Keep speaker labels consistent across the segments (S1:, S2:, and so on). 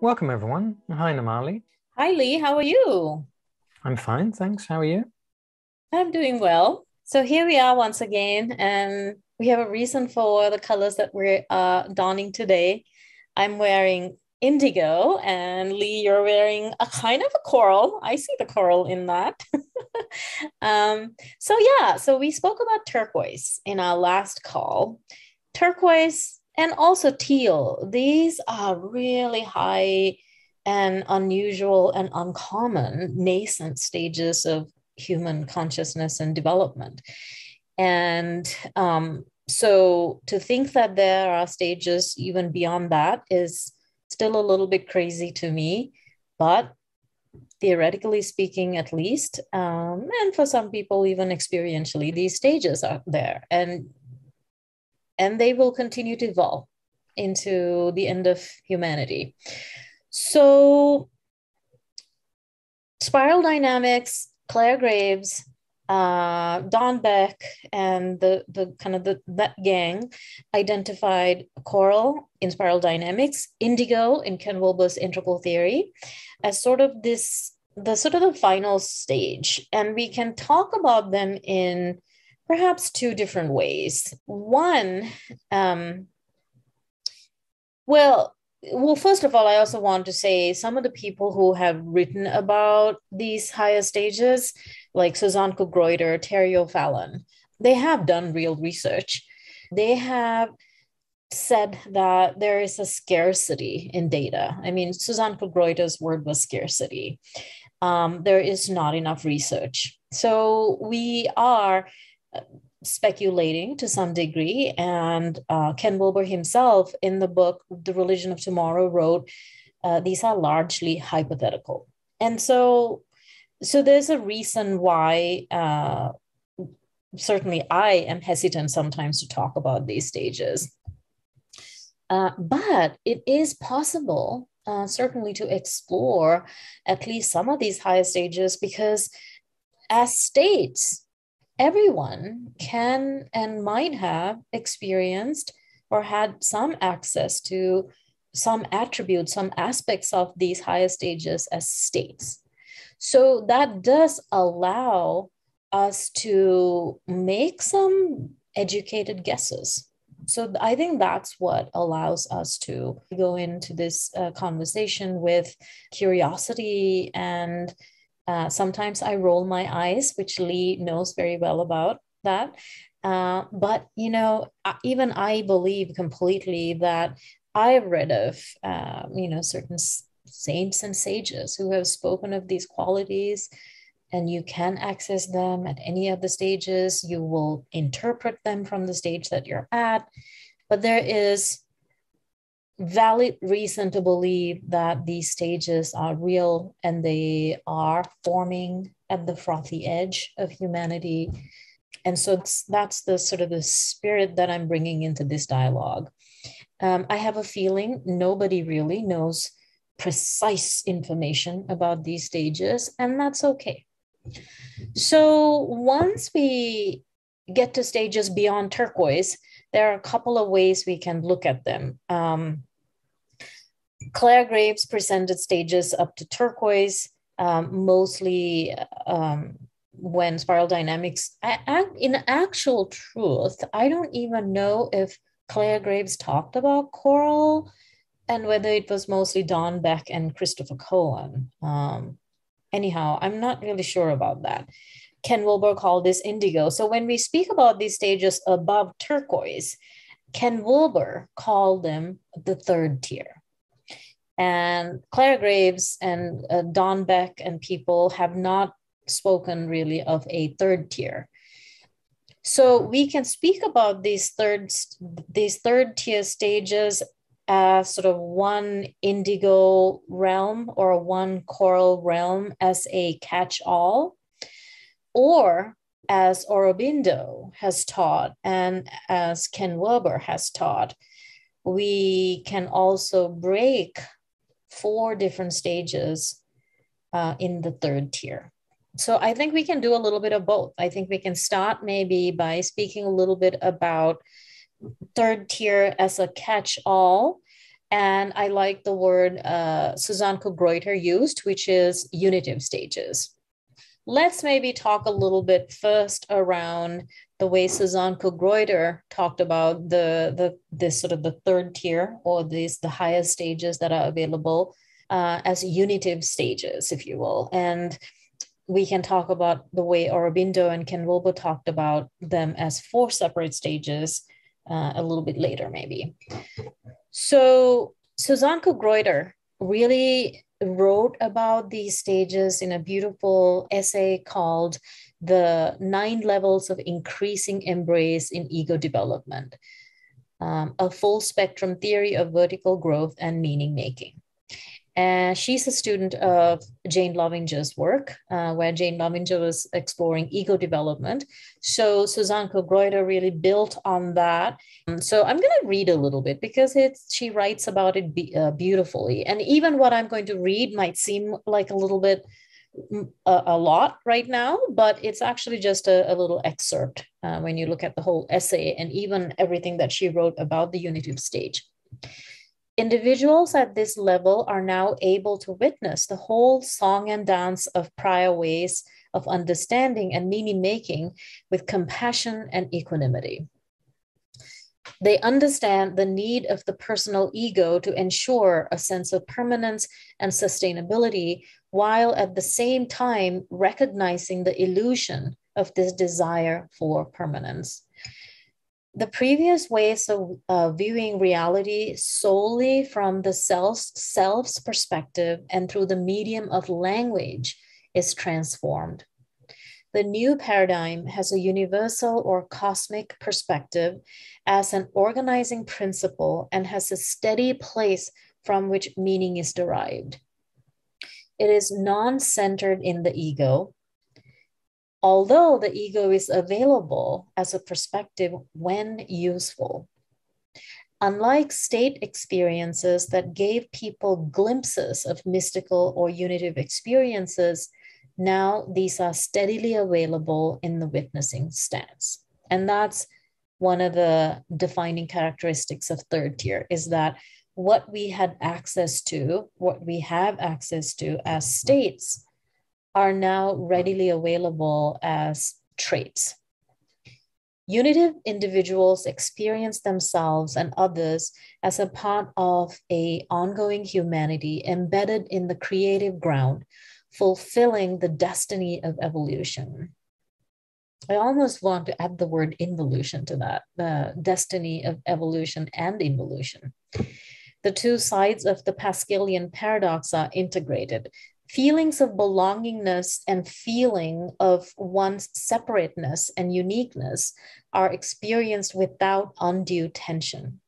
S1: Welcome, everyone. Hi, Nomali.
S2: Hi, Lee. How are you?
S1: I'm fine, thanks. How are you?
S2: I'm doing well. So here we are once again, and we have a reason for the colors that we're uh, donning today. I'm wearing indigo, and Lee, you're wearing a kind of a coral. I see the coral in that. um, so yeah, so we spoke about turquoise in our last call. Turquoise and also teal. These are really high and unusual and uncommon nascent stages of human consciousness and development. And um, so to think that there are stages even beyond that is still a little bit crazy to me, but theoretically speaking, at least, um, and for some people, even experientially, these stages are there. And and they will continue to evolve into the end of humanity. So, spiral dynamics, Clare Graves, uh, Don Beck, and the the kind of the that gang identified coral in spiral dynamics, indigo in Ken Wilber's integral theory, as sort of this the sort of the final stage, and we can talk about them in perhaps two different ways. One, um, well, well, first of all, I also want to say some of the people who have written about these higher stages, like Suzanne Cook-Greuter, Terry O'Fallon, they have done real research. They have said that there is a scarcity in data. I mean, Suzanne Cook-Greuter's word was scarcity. Um, there is not enough research. So we are speculating to some degree. And uh, Ken Wilber himself, in the book The Religion of Tomorrow, wrote uh, these are largely hypothetical. And so, so there's a reason why. Uh, certainly, I am hesitant sometimes to talk about these stages. Uh, but it is possible, uh, certainly, to explore at least some of these higher stages because, as states, everyone can and might have experienced or had some access to some attributes, some aspects of these higher stages as states. So that does allow us to make some educated guesses. So I think that's what allows us to go into this uh, conversation with curiosity and uh, sometimes I roll my eyes, which Lee knows very well about that. Uh, but, you know, even I believe completely that I've read of, uh, you know, certain saints and sages who have spoken of these qualities and you can access them at any of the stages. You will interpret them from the stage that you're at. But there is valid reason to believe that these stages are real and they are forming at the frothy edge of humanity. And so that's the sort of the spirit that i'm bringing into this dialogue. Um, i have a feeling nobody really knows precise information about these stages and that's okay. So once we get to stages beyond turquoise there are a couple of ways we can look at them. Um, Clare Graves presented stages up to turquoise, um, mostly um, when spiral dynamics. I, in actual truth, I don't even know if Clare Graves talked about coral and whether it was mostly Don Beck and Christopher Cowan. Um, anyhow, I'm not really sure about that. Ken Wilber called this indigo. So when we speak about these stages above turquoise, Ken Wilber called them the third tier. And Clare Graves and uh, Don Beck and people have not spoken really of a third tier. So we can speak about these third these third tier stages as sort of one indigo realm or one coral realm as a catch-all, or as Aurobindo has taught and as Ken Wilber has taught, we can also break four different stages uh, in the third tier. So I think we can do a little bit of both. I think we can start maybe by speaking a little bit about third tier as a catch all. And I like the word uh, Suzanne used, which is unitive stages. Let's maybe talk a little bit first around the way Suzanne Cook-Greuter talked about the, the this sort of the third tier or these the highest stages that are available uh, as unitive stages, if you will. And we can talk about the way Aurobindo and Ken Wilber talked about them as four separate stages uh, a little bit later, maybe. So Suzanne Cook-Greuter really wrote about these stages in a beautiful essay called The Nine Levels of Increasing Embrace in Ego Development, um, a full spectrum theory of vertical growth and meaning making. And she's a student of Jane Loevinger's work, uh, where Jane Lovinger was exploring ego development. So Suzanne Cook-Greuter really built on that. So I'm going to read a little bit because it's she writes about it be, uh, beautifully. And even what I'm going to read might seem like a little bit mm, a, a lot right now, but it's actually just a, a little excerpt uh, when you look at the whole essay and even everything that she wrote about the unitive stage. Individuals at this level are now able to witness the whole song and dance of prior ways of understanding and meaning making with compassion and equanimity. They understand the need of the personal ego to ensure a sense of permanence and sustainability, while at the same time recognizing the illusion of this desire for permanence the previous ways of uh, viewing reality solely from the self, self's perspective and through the medium of language is transformed. The new paradigm has a universal or cosmic perspective as an organizing principle and has a steady place from which meaning is derived. It is non centered in the ego, although the ego is available as a perspective when useful. Unlike state experiences that gave people glimpses of mystical or unitive experiences, now these are steadily available in the witnessing stance. And that's one of the defining characteristics of third tier is that what we had access to, what we have access to as states, are now readily available as traits. Unitive individuals experience themselves and others as a part of a ongoing humanity embedded in the creative ground, fulfilling the destiny of evolution. I almost want to add the word involution to that, the destiny of evolution and involution. The two sides of the Pascalian paradox are integrated, feelings of belongingness and feeling of one's separateness and uniqueness are experienced without undue tension.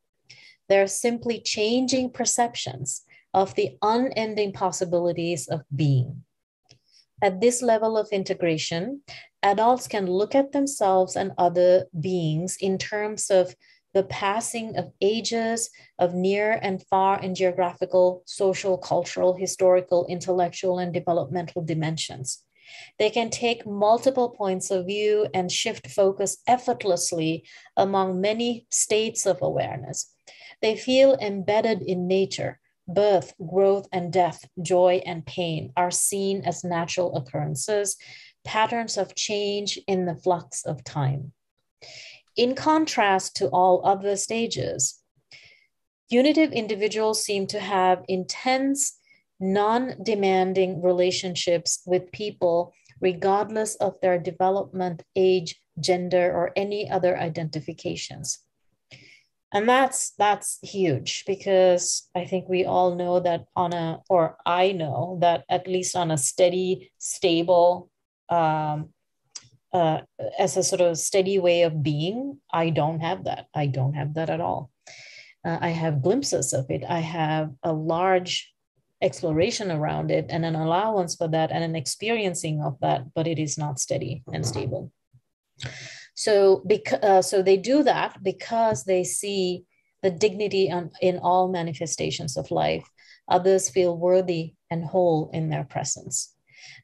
S2: They're simply changing perceptions of the unending possibilities of being. At this level of integration, adults can look at themselves and other beings in terms of the passing of ages of near and far in geographical, social, cultural, historical, intellectual, and developmental dimensions. They can take multiple points of view and shift focus effortlessly among many states of awareness. They feel embedded in nature. Birth, growth, and death, joy, and pain are seen as natural occurrences, patterns of change in the flux of time. In contrast to all other stages, unitive individuals seem to have intense, non demanding relationships with people, regardless of their development, age, gender, or any other identifications. And that's that's huge because I think we all know that on a or I know that at least on a steady, stable um, uh, as a sort of steady way of being, I don't have that. I don't have that at all. Uh, I have glimpses of it. I have a large exploration around it and an allowance for that and an experiencing of that, but it is not steady and stable. So, because, uh, so they do that because they see the dignity on, in all manifestations of life. Others feel worthy and whole in their presence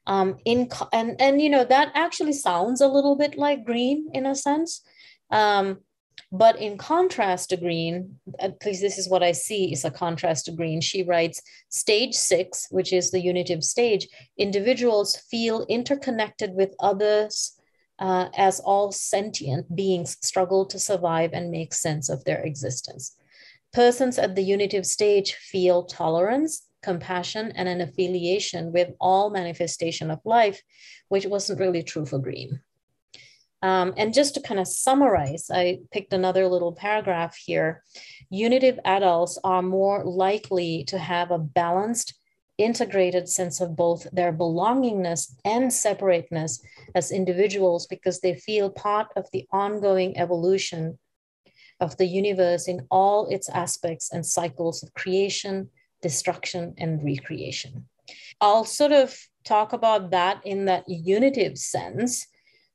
S2: um, in and and you know that actually sounds a little bit like green in a sense um, but in contrast to green, at least this is what I see is a contrast to green. She writes stage six, which is the unitive stage, individuals feel interconnected with others uh, as all sentient beings struggle to survive and make sense of their existence. Persons at the unitive stage feel tolerance, compassion, and an affiliation with all manifestation of life, which wasn't really true for green. Um, and just to kind of summarize, I picked another little paragraph here. Unitive adults are more likely to have a balanced, integrated sense of both their belongingness and separateness as individuals because they feel part of the ongoing evolution of the universe in all its aspects and cycles of creation, destruction, and recreation. I'll sort of talk about that in that unitive sense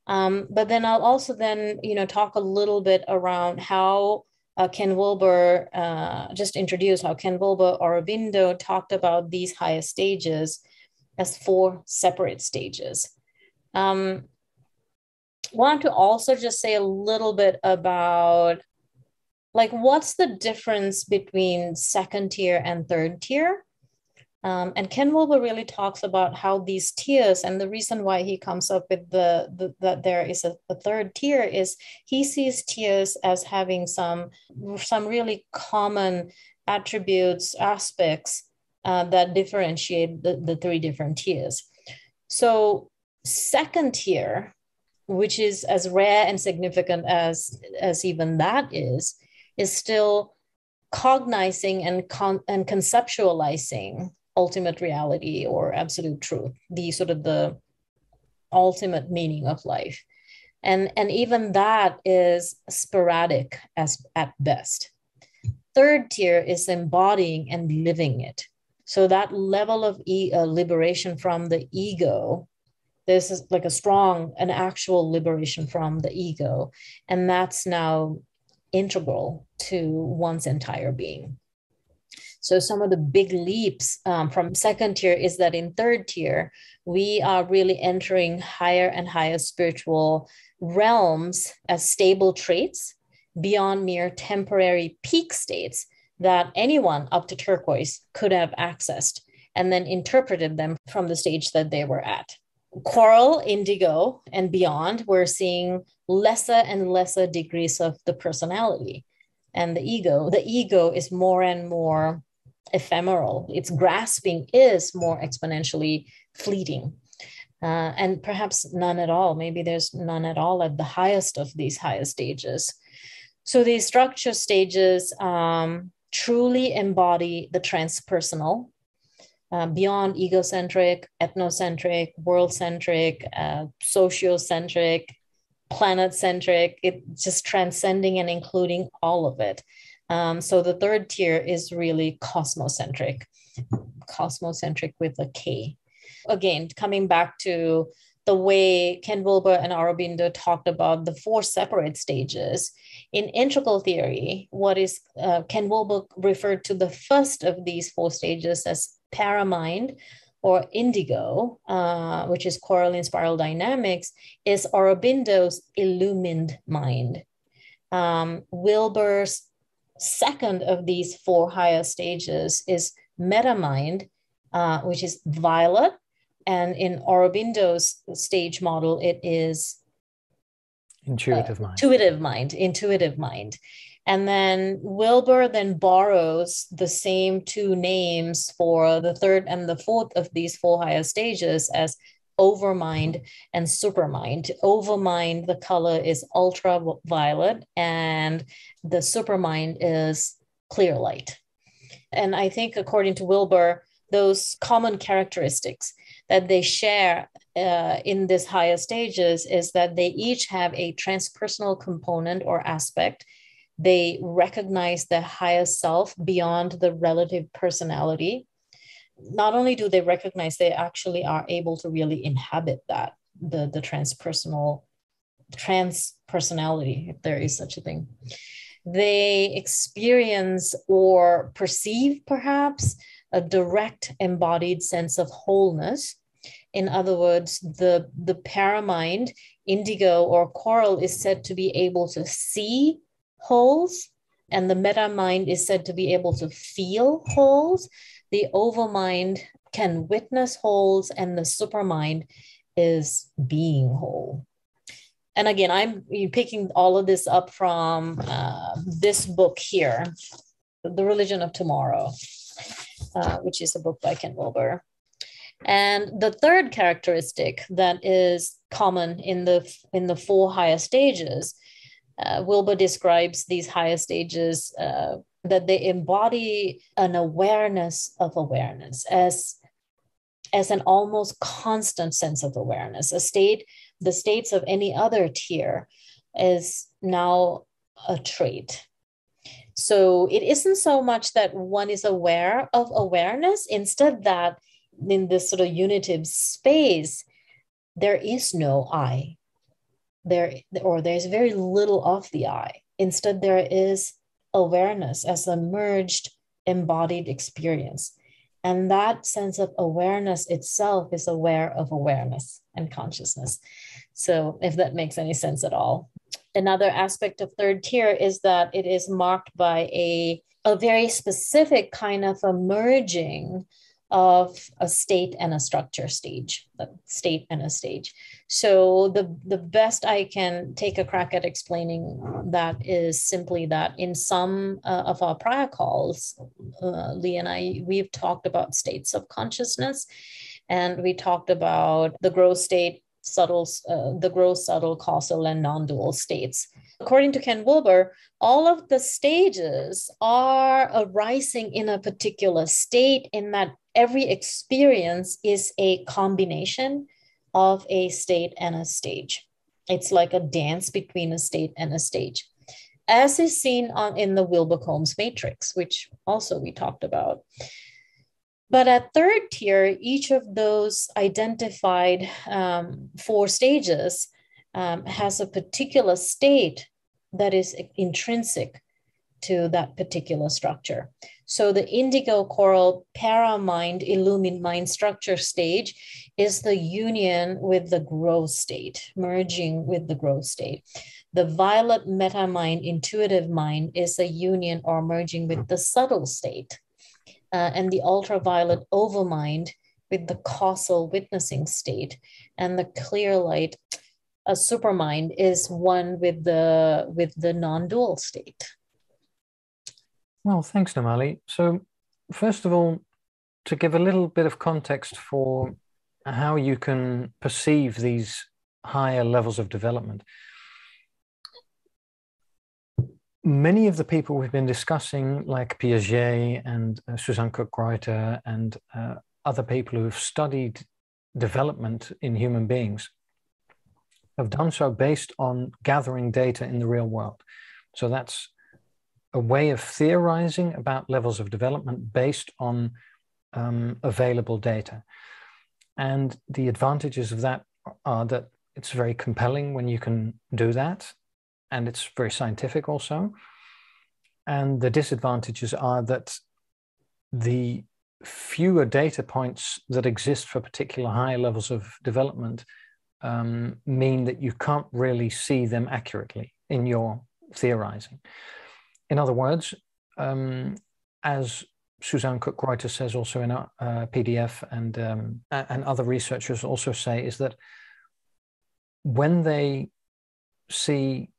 S2: um, but then I'll also then, you know, talk a little bit around how uh, Ken Wilber, uh, just introduced how Ken Wilber or Aurobindo talked about these higher stages as four separate stages. Um, want to also just say a little bit about like what's the difference between second tier and third tier um, and Ken Wilber really talks about how these tiers and the reason why he comes up with the, the that there is a, a, third tier is he sees tiers as having some some really common attributes aspects uh, that differentiate the, the three different tiers. So second tier, which is as rare and significant as as even that is, is still cognizing and con- and conceptualizing ultimate reality or absolute truth, the sort of the ultimate meaning of life. And, and even that is sporadic as at best. Third tier is embodying and living it. So that level of e- uh, liberation from the ego, this is like a strong, an actual liberation from the ego. And that's now integral to one's entire being. So some of the big leaps um, from second tier is that in third tier, we are really entering higher and higher spiritual realms as stable traits beyond mere temporary peak states that anyone up to turquoise could have accessed and then interpreted them from the stage that they were at. Coral, indigo, and beyond, we're seeing lesser and lesser degrees of the personality and the ego. The ego is more and more ephemeral. Its grasping is more exponentially fleeting. Uh, and perhaps none at all. Maybe there's none at all at the highest of these higher stages. So these structure stages um, truly embody the transpersonal, uh, beyond egocentric, ethnocentric, world centric, uh, sociocentric, planet centric. It just transcending and including all of it. Um, so the third tier is really cosmocentric, cosmocentric with a K. Again, coming back to the way Ken Wilber and Aurobindo talked about the four separate stages. In integral theory, what is uh, Ken Wilber referred to the first of these four stages as paramind or indigo, uh, which is coral in spiral dynamics, is Aurobindo's illumined mind. Um, Wilber's second of these four higher stages is metamind, uh, which is violet. And in Aurobindo's stage model, it is
S1: intuitive uh, mind.
S2: Intuitive mind, intuitive mind. And then Wilber then borrows the same two names for the third and the fourth of these four higher stages as overmind and supermind. Overmind, the color is ultraviolet, and the supermind is clear light. And I think, according to Wilber, those common characteristics that they share uh, in these higher stages is that they each have a transpersonal component or aspect. They recognize the higher self beyond the relative personality. Not only do they recognize they actually are able to really inhabit that the the transpersonal trans personality, if there is such a thing. They experience or perceive perhaps a direct embodied sense of wholeness. In other words the the paramind indigo or coral is said to be able to see wholes, and the meta mind is said to be able to feel holes. The overmind can witness holes, and the supermind is being whole. And again, I'm picking all of this up from uh, this book here, The Religion of Tomorrow, uh, which is a book by Ken Wilber. And the third characteristic that is common in the in the four higher stages, uh, Wilber describes these higher stages uh, that they embody an awareness of awareness as as an almost constant sense of awareness. A state, the states of any other tier, is now a trait. So it isn't so much that one is aware of awareness, instead that in this sort of unitive space, there is no I. There or there's very little of the I. Instead, there is awareness as a merged embodied experience. And that sense of awareness itself is aware of awareness and consciousness. So, if that makes any sense at all. Another aspect of third tier is that it is marked by a, a very specific kind of a merging of a state and a structure stage, a state and a stage. So the, the best I can take a crack at explaining that is simply that in some uh, of our prior calls, uh, Lee and I, we've talked about states of consciousness and we talked about the gross state, subtle, uh, the gross, subtle, causal, and non-dual states. According to Ken Wilber, all of the stages are arising in a particular state in that every experience is a combination of a state and a stage. It's like a dance between a state and a stage, as is seen on, in the Wilber Combs matrix, which also we talked about. But at third tier, each of those identified um, four stages um, has a particular state that is intrinsic to that particular structure. So the indigo coral paramind illumined mind structure stage is the union with the gross state, merging with the gross state. The violet meta mind, intuitive mind, is a union or merging with the subtle state. Uh, and the ultraviolet overmind with the causal witnessing state. And the clear light, a supermind, is one with the with the non-dual state.
S1: Well, thanks, Nomali. So, first of all, to give a little bit of context for how you can perceive these higher levels of development. Many of the people we've been discussing, like Piaget and uh, Suzanne Cook-Greuter and uh, other people who've studied development in human beings, have done so based on gathering data in the real world. So that's a way of theorizing about levels of development based on um, available data. And the advantages of that are that it's very compelling when you can do that, and it's very scientific also. And the disadvantages are that the fewer data points that exist for particular high levels of development um, mean that you can't really see them accurately in your theorizing. In other words, um, as Suzanne Cook-Greuter says also in a uh, PDF, and um, and other researchers also say, is that when they see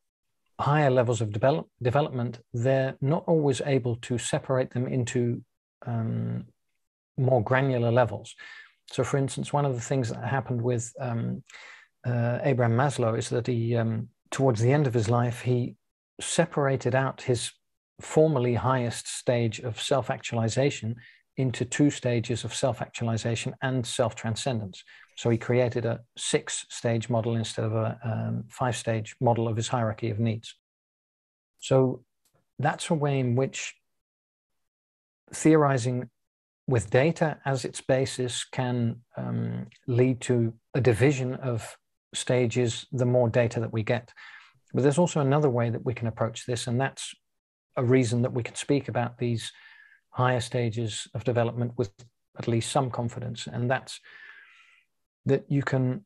S1: higher levels of develop, development, they're not always able to separate them into um, more granular levels. So, for instance, one of the things that happened with um, uh, Abraham Maslow is that he, um, towards the end of his life, he separated out his formerly highest stage of self actualization into two stages of self actualization and self transcendence. So he created a six stage model instead of a um, five stage model of his hierarchy of needs. So that's a way in which theorizing with data as its basis can um, lead to a division of stages the more data that we get. But there's also another way that we can approach this, and that's a reason that we can speak about these higher stages of development with at least some confidence. And that's that you can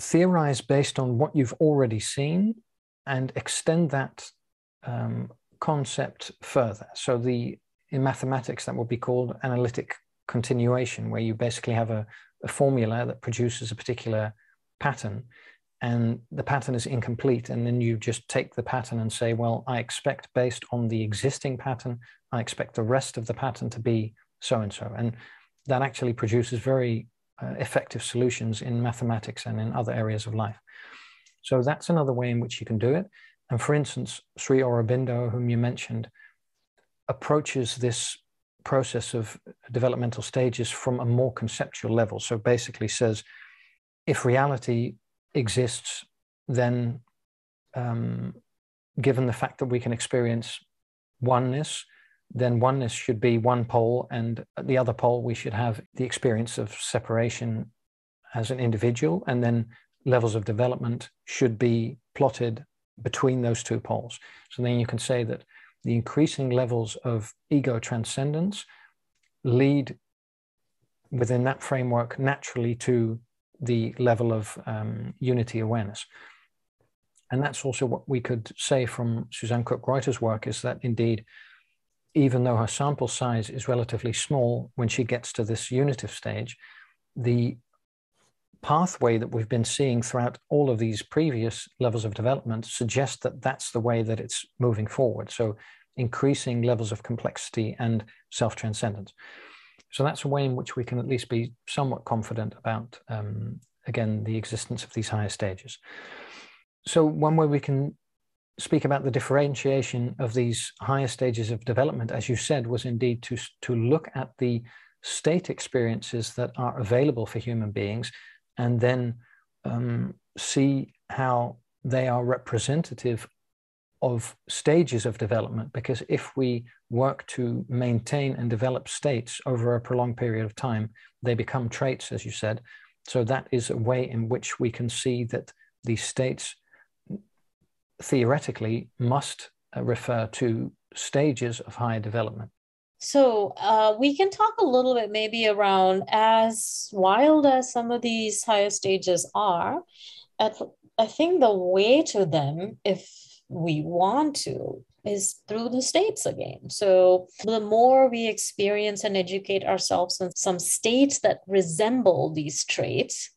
S1: theorize based on what you've already seen and extend that um, concept further. So the in mathematics that would be called analytic continuation, where you basically have a, a formula that produces a particular pattern and the pattern is incomplete and then you just take the pattern and say well i expect based on the existing pattern i expect the rest of the pattern to be so and so. And that actually produces very uh, effective solutions in mathematics and in other areas of life. So that's another way in which you can do it. And for instance sri aurobindo whom you mentioned approaches this process of developmental stages from a more conceptual level. So basically says if reality exists, then um, given the fact that we can experience oneness, then oneness should be one pole, and at the other pole, we should have the experience of separation as an individual, and then levels of development should be plotted between those two poles. So then you can say that the increasing levels of ego transcendence lead within that framework naturally to the level of um, unity awareness. And that's also what we could say from Suzanne Cook-Greuter's work is that indeed, even though her sample size is relatively small, when she gets to this unitive stage, the pathway that we've been seeing throughout all of these previous levels of development suggests that that's the way that it's moving forward. So increasing levels of complexity and self-transcendence. So that's a way in which we can at least be somewhat confident about, um, again, the existence of these higher stages. So one way we can speak about the differentiation of these higher stages of development, as you said, was indeed to, to look at the state experiences that are available for human beings and then um, see how they are representative of stages of development because if we work to maintain and develop states over a prolonged period of time they become traits as you said. So that is a way in which we can see that these states theoretically must uh, refer to stages of higher development.
S2: So uh, we can talk a little bit maybe around as wild as some of these higher stages are. At, i think the way to them if we want to is through the states again. So the more we experience and educate ourselves in some states that resemble these traits,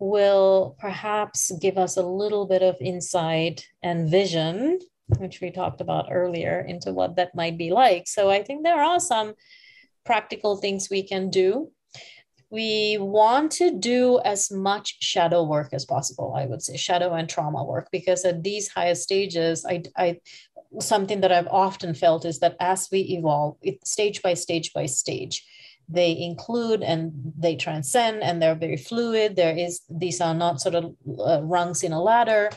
S2: will perhaps give us a little bit of insight and vision, which we talked about earlier, into what that might be like. So I think there are some practical things we can do we want to do as much shadow work as possible i would say shadow and trauma work because at these higher stages i i something that i've often felt is that as we evolve it, stage by stage by stage they include and they transcend and they're very fluid. There is these are not sort of uh, rungs in a ladder.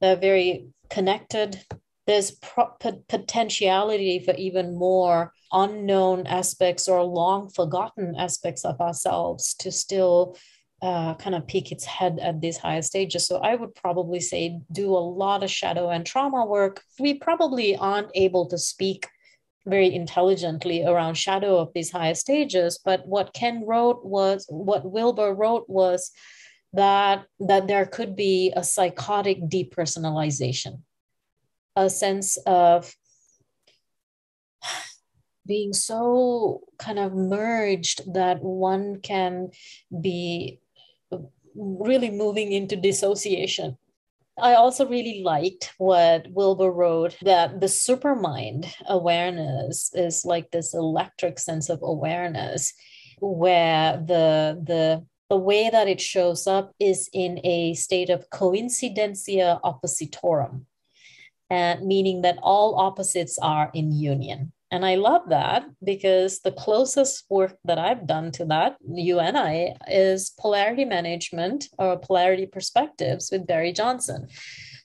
S2: They're very connected there's pro- potentiality for even more unknown aspects or long forgotten aspects of ourselves to still uh, kind of peek its head at these higher stages. So I would probably say do a lot of shadow and trauma work. We probably aren't able to speak very intelligently around shadow of these higher stages. But what Ken wrote was what Wilber wrote was that that there could be a psychotic depersonalization a sense of being so kind of merged that one can be really moving into dissociation. I also really liked what Wilber wrote that the supermind awareness is like this electric sense of awareness where the the the way that it shows up is in a state of coincidentia oppositorum and meaning that all opposites are in union. And I love that because the closest work that I've done to that, you and I, is polarity management or polarity perspectives with Barry Johnson.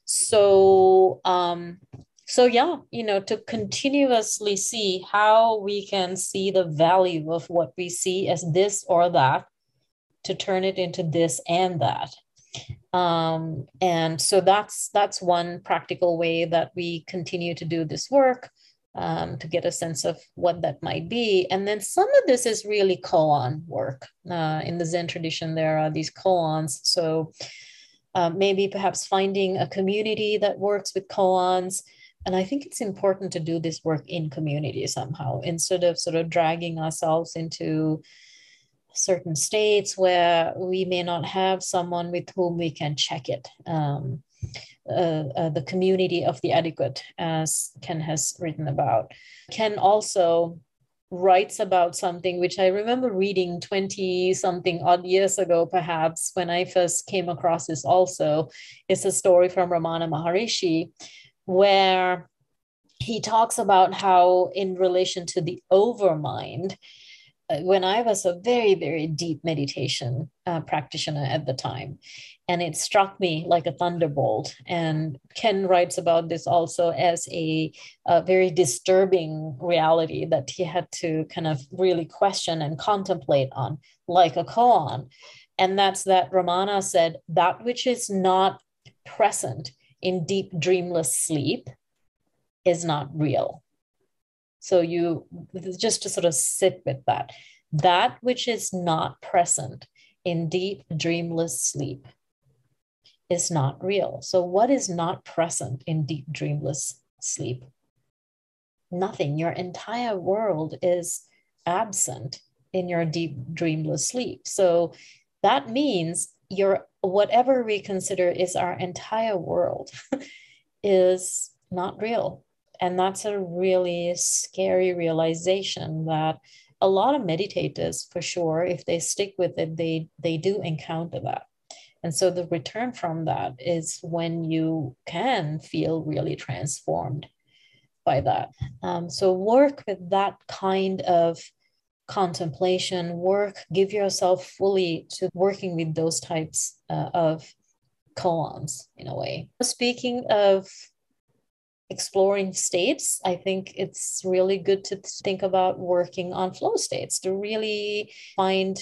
S2: So, um, so yeah, you know, to continuously see how we can see the value of what we see as this or that, to turn it into this and that um, and so that's that's one practical way that we continue to do this work um, to get a sense of what that might be. And then some of this is really koan work. Uh, in the Zen tradition, there are these koans. So uh, maybe perhaps finding a community that works with koans, And I think it's important to do this work in community somehow instead of sort of dragging ourselves into certain states where we may not have someone with whom we can check it. Um, uh, uh, the community of the adequate, as Ken has written about. Ken also writes about something which I remember reading 20 something odd years ago, perhaps, when I first came across this also. It's a story from Ramana Maharishi where he talks about how, in relation to the overmind, when I was a very, very deep meditation uh, practitioner at the time, and it struck me like a thunderbolt. And Ken writes about this also as a, a, very disturbing reality that he had to kind of really question and contemplate on, like a koan. And that's that Ramana said, that which is not present in deep dreamless sleep is not real. So you just to sort of sit with that, that which is not present in deep dreamless sleep is not real. So, what is not present in deep dreamless sleep? Nothing. Your entire world is absent in your deep dreamless sleep. So, that means your whatever we consider is our entire world is not real. And that's a really scary realization that a lot of meditators, for sure, if they stick with it, they they do encounter that. And so the return from that is when you can feel really transformed by that. Um, so work with that kind of contemplation, work, give yourself fully to working with those types uh, of koans in a way. Speaking of exploring states, I think it's really good to think about working on flow states to really find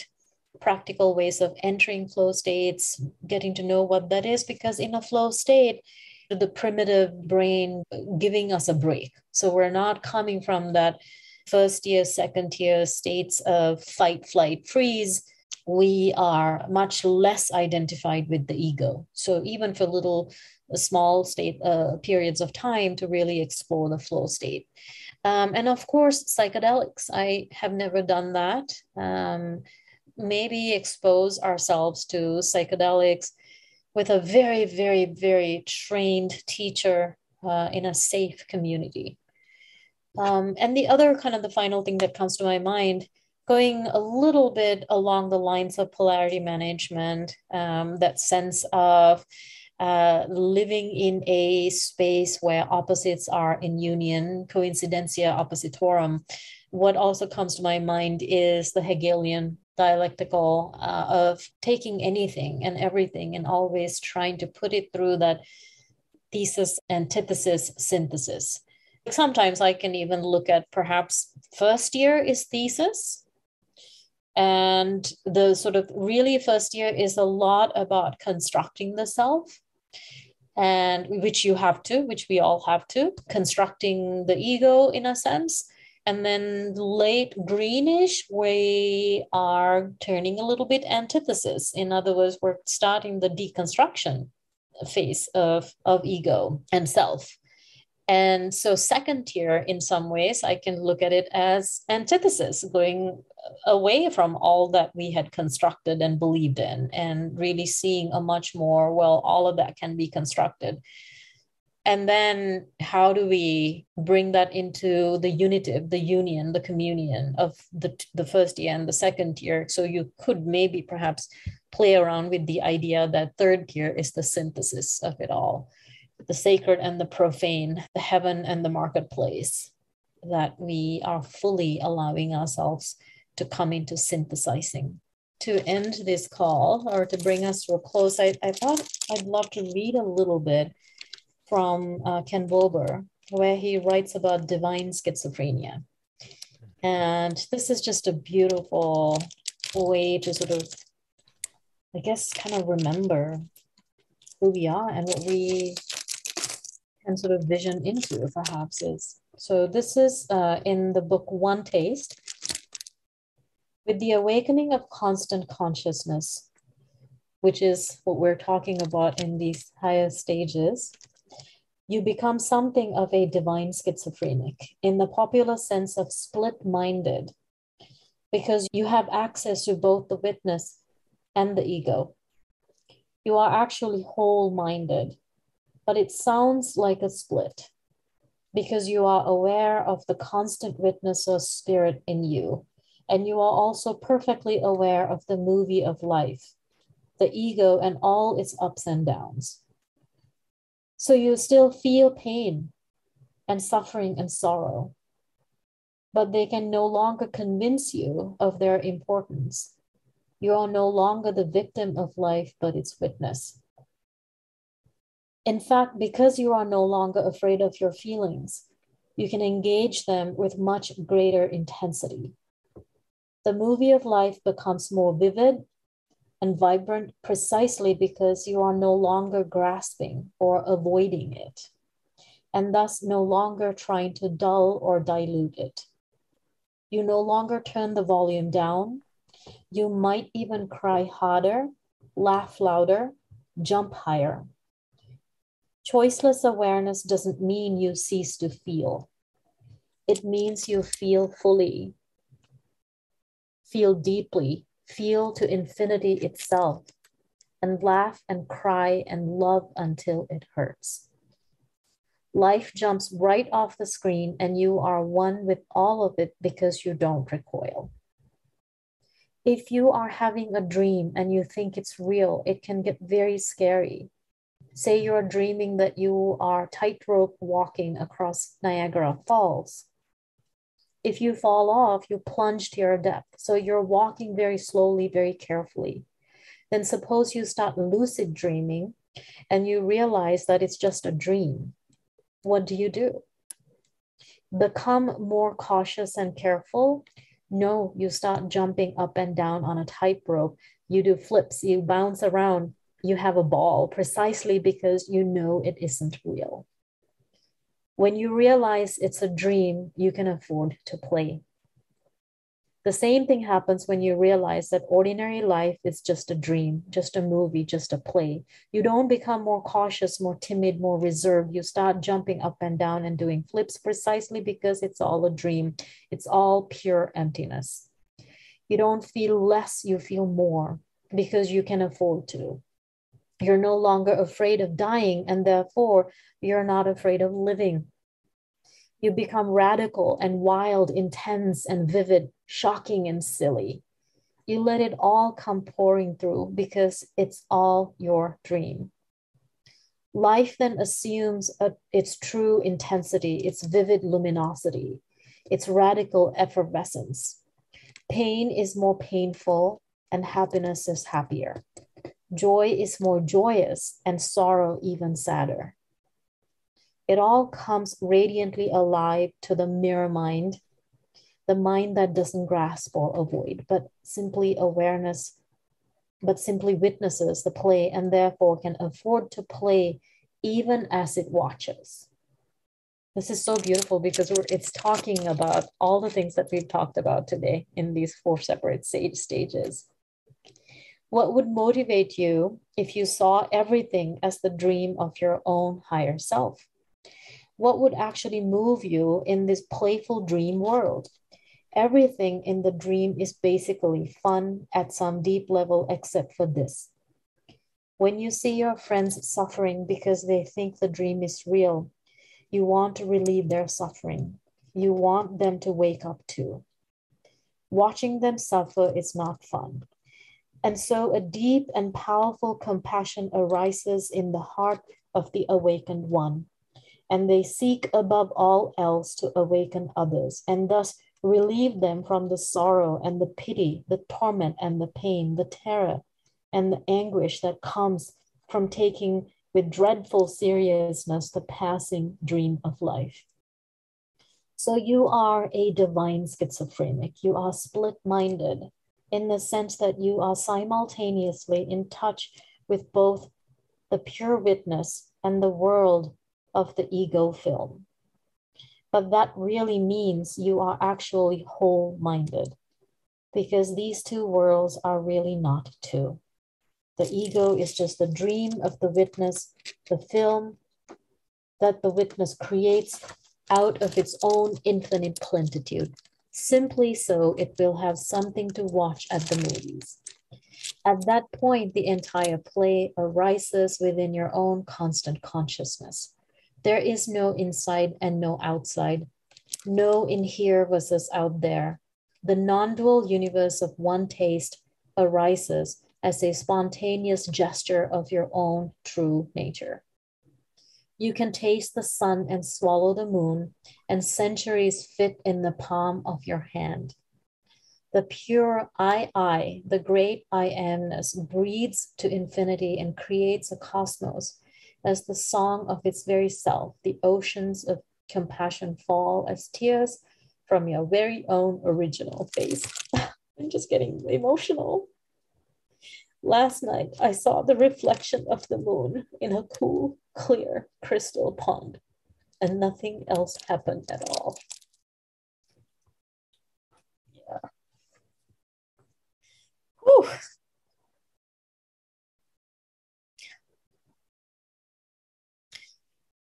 S2: practical ways of entering flow states, getting to know what that is, because in a flow state, the primitive brain giving us a break. So we're not coming from that first tier, second tier states of fight, flight, freeze. We are much less identified with the ego. So even for little small state uh, periods of time to really explore the flow state. Um, and of course, psychedelics. I have never done that. Um, maybe expose ourselves to psychedelics with a very, very, very trained teacher uh, in a safe community. Um, and the other kind of the final thing that comes to my mind, going a little bit along the lines of polarity management, um, that sense of uh, living in a space where opposites are in union, coincidentia oppositorum. What also comes to my mind is the Hegelian dialectical uh, of taking anything and everything and always trying to put it through that thesis, antithesis, synthesis. Sometimes I can even look at perhaps first tier is thesis. And the sort of really first tier is a lot about constructing the self and which you have to, which we all have to, constructing the ego in a sense and then late greenish, we are turning a little bit antithesis. In other words, we're starting the deconstruction phase of, of ego and self. And so, second tier, in some ways, I can look at it as antithesis, going away from all that we had constructed and believed in, and really seeing a much more, well, all of that can be constructed. And then how do we bring that into the unitive the union the communion of the, the first tier and the second tier? So you could maybe perhaps play around with the idea that third tier is the synthesis of it all the sacred and the profane the heaven and the marketplace that we are fully allowing ourselves to come into synthesizing to end this call or to bring us to a close I, I thought i'd love to read a little bit from uh, Ken Wilber, where he writes about divine schizophrenia. And this is just a beautiful way to sort of, I guess, kind of remember who we are and what we can sort of vision into, perhaps, is. So, this is uh, in the book One Taste. With the awakening of constant consciousness, which is what we're talking about in these higher stages, You become something of a divine schizophrenic in the popular sense of split minded, because you have access to both the witness and the ego. You are actually whole minded, but it sounds like a split because you are aware of the constant witness of spirit in you. And you are also perfectly aware of the movie of life, the ego, and all its ups and downs. So you still feel pain and suffering and sorrow, but they can no longer convince you of their importance. You are no longer the victim of life, but its witness. In fact, because you are no longer afraid of your feelings, you can engage them with much greater intensity. The movie of life becomes more vivid and vibrant precisely because you are no longer grasping or avoiding it, and thus no longer trying to dull or dilute it. You no longer turn the volume down. You might even cry harder, laugh louder, jump higher Choiceless awareness doesn't mean you cease to feel. It means you feel fully, feel deeply, feel to infinity itself, and laugh and cry and love until it hurts. Life jumps right off the screen, and you are one with all of it because you don't recoil. If you are having a dream and you think it's real, it can get very scary Say you're dreaming that you are tightrope walking across Niagara Falls. If you fall off, you plunge to your death. So you're walking very slowly, very carefully. Then suppose you start lucid dreaming and you realize that it's just a dream. What do you do? Become more cautious and careful? No, you start jumping up and down on a tightrope. You do flips, you bounce around, you have a ball precisely because you know it isn't real. When you realize it's a dream, you can afford to play. The same thing happens when you realize that ordinary life is just a dream, just a movie, just a play. You don't become more cautious, more timid, more reserved. You start jumping up and down and doing flips precisely because it's all a dream. It's all pure emptiness. You don't feel less, you feel more because you can afford to. You're no longer afraid of dying, and therefore you're not afraid of living. You become radical and wild, intense and vivid, shocking and silly. You let it all come pouring through because it's all your dream. Life then assumes a, its true intensity, its vivid luminosity, its radical effervescence. Pain is more painful, and happiness is happier. Joy is more joyous and sorrow even sadder. It all comes radiantly alive to the mirror mind, the mind that doesn't grasp or avoid, but simply awareness, but simply witnesses the play and therefore can afford to play even as it watches. This is so beautiful because it's talking about all the things that we've talked about today in these four separate stage stages. What would motivate you if you saw everything as the dream of your own higher self? What would actually move you in this playful dream world? Everything in the dream is basically fun at some deep level, except for this. When you see your friends suffering because they think the dream is real, you want to relieve their suffering. You want them to wake up too. Watching them suffer is not fun. And so a deep and powerful compassion arises in the heart of the awakened one. And they seek above all else to awaken others and thus relieve them from the sorrow and the pity, the torment and the pain, the terror and the anguish that comes from taking with dreadful seriousness the passing dream of life. So you are a divine schizophrenic. You are split minded in the sense that you are simultaneously in touch with both the pure witness and the world of the ego film. But that really means you are actually whole minded because these two worlds are really not two. The ego is just the dream of the witness, the film, that the witness creates out of its own infinite plenitude, simply so it will have something to watch at the movies. At that point, the entire play arises within your own constant consciousness. There is no inside and no outside, no in here versus out there. The non dual universe of one taste arises as a spontaneous gesture of your own true nature. You can taste the sun and swallow the moon, and centuries fit in the palm of your hand. The pure I, I, the great I amness, breathes to infinity and creates a cosmos as the song of its very self. The oceans of compassion fall as tears from your very own original face. I'm just getting emotional. Last night, I saw the reflection of the moon in a cool, clear crystal pond, and nothing else happened at all. Yeah. Whew.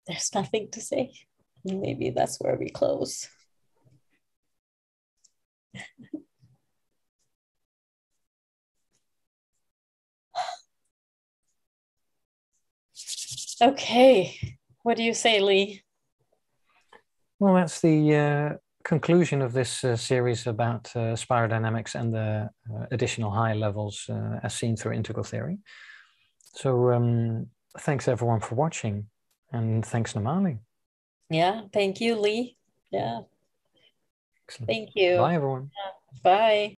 S2: There's nothing to say. Maybe that's where we close. Okay. What do you say, Lee?
S1: Well, that's the uh, conclusion of this uh, series about uh, Spiral Dynamics and the uh, additional high levels uh, as seen through integral theory. So, um, thanks everyone for watching, and thanks, Nomali.
S2: Yeah, thank you, Lee. Yeah. Excellent. Thank you.
S1: Bye, everyone.
S2: Yeah. Bye.